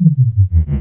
You.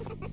Ha ha ha!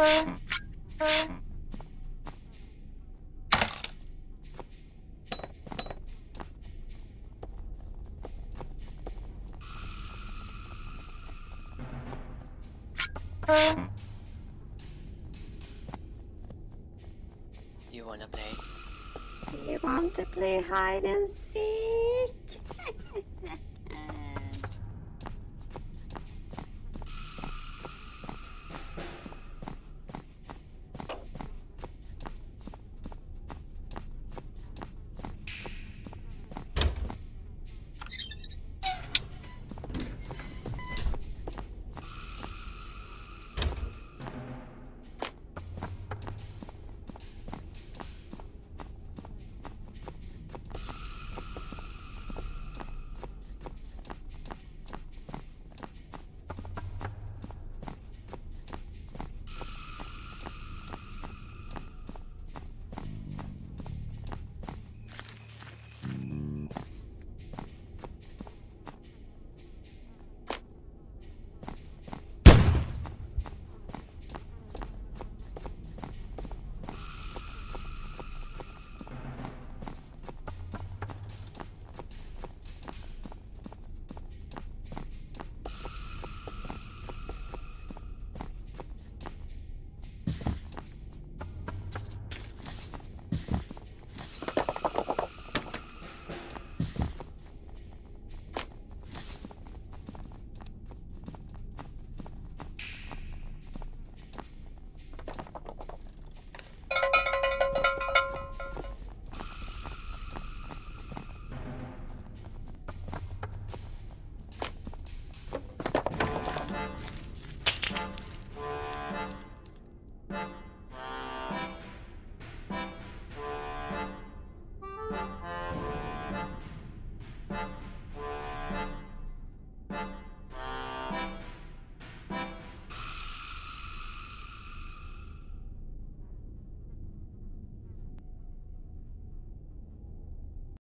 You wanna play? Do you want to play hide and